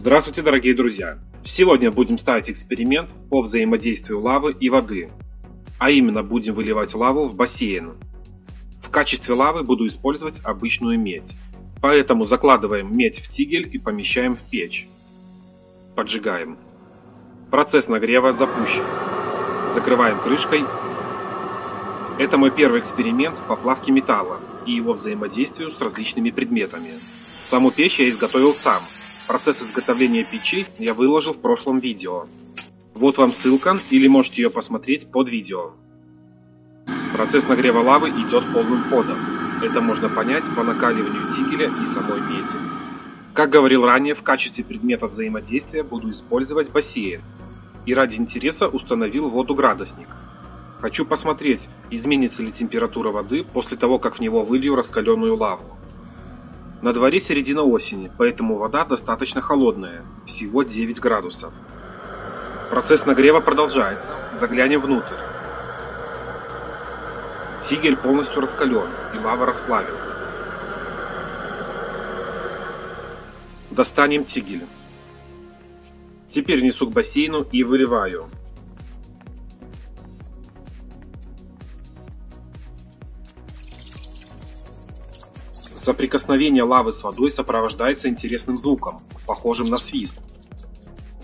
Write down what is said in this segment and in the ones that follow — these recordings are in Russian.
Здравствуйте, дорогие друзья! Сегодня будем ставить эксперимент по взаимодействию лавы и воды. А именно будем выливать лаву в бассейн. В качестве лавы буду использовать обычную медь. Поэтому закладываем медь в тигель и помещаем в печь. Поджигаем. Процесс нагрева запущен. Закрываем крышкой. Это мой первый эксперимент по плавке металла и его взаимодействию с различными предметами. Саму печь я изготовил сам – Процесс изготовления печи я выложил в прошлом видео. Вот вам ссылка, или можете ее посмотреть под видео. Процесс нагрева лавы идет полным ходом. Это можно понять по накаливанию тигеля и самой меди. Как говорил ранее, в качестве предмета взаимодействия буду использовать бассейн. И ради интереса установил воду-градусник. Хочу посмотреть, изменится ли температура воды после того, как в него вылью раскаленную лаву. На дворе середина осени, поэтому вода достаточно холодная, всего 9 градусов. Процесс нагрева продолжается, заглянем внутрь. Тигель полностью раскален, и лава расплавилась. Достанем тигель. Теперь несу к бассейну и выливаю. Соприкосновение лавы с водой сопровождается интересным звуком, похожим на свист.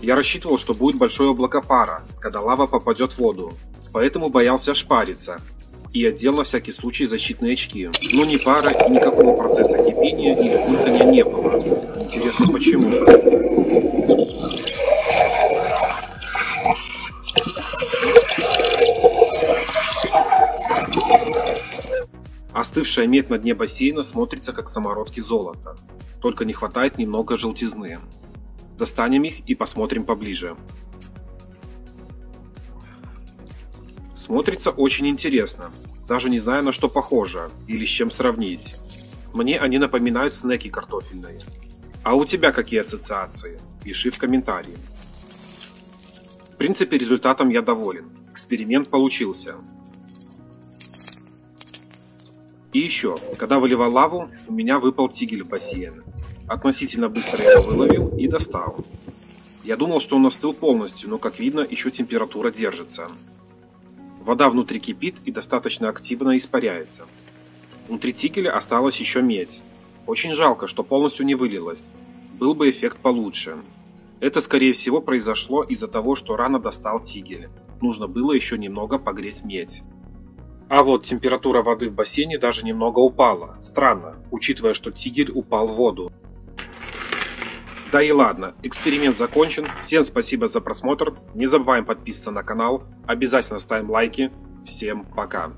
Я рассчитывал, что будет большое облако пара, когда лава попадет в воду, поэтому боялся шпариться и одел на всякий случай защитные очки. Но ни пара и никакого процесса кипения или булькания не было. Интересно почему? Медь на дне бассейна смотрится как самородки золота. Только не хватает немного желтизны. Достанем их и посмотрим поближе. Смотрится очень интересно. Даже не знаю на что похоже или с чем сравнить. Мне они напоминают снеки картофельные. А у тебя какие ассоциации? Пиши в комментарии. В принципе, результатом я доволен. Эксперимент получился. И еще, когда выливал лаву, у меня выпал тигель в бассейн. Относительно быстро я его выловил и достал. Я думал, что он остыл полностью, но, как видно, еще температура держится. Вода внутри кипит и достаточно активно испаряется. Внутри тигеля осталась еще медь. Очень жалко, что полностью не вылилась. Был бы эффект получше. Это, скорее всего, произошло из-за того, что рано достал тигель. Нужно было еще немного погреть медь. А вот температура воды в бассейне даже немного упала. Странно, учитывая, что тигель упал в воду. Да и ладно, эксперимент закончен. Всем спасибо за просмотр. Не забываем подписываться на канал. Обязательно ставим лайки. Всем пока.